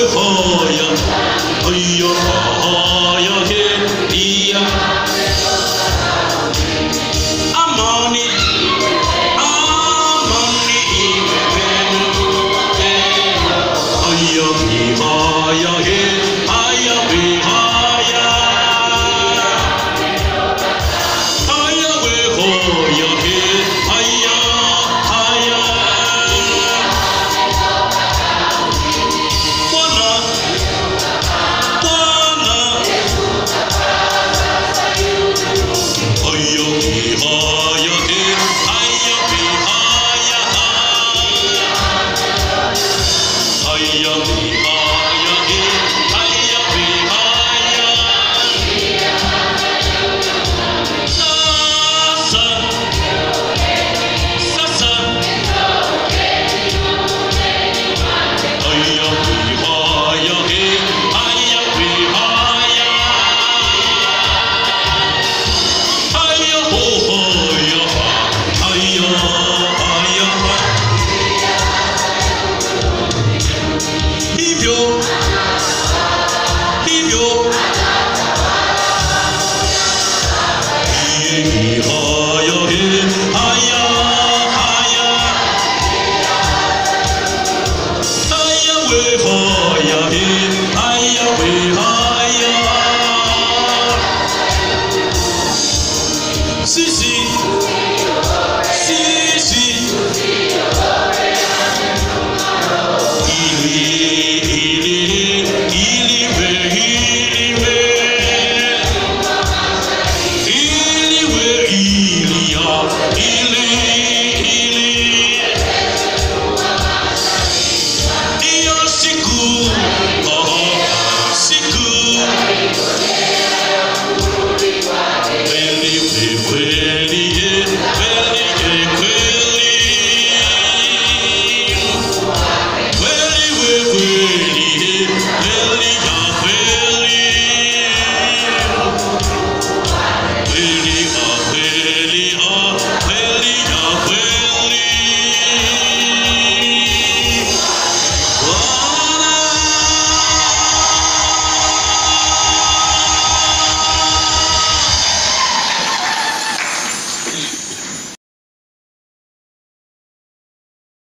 Oh. Haya haya Haya haya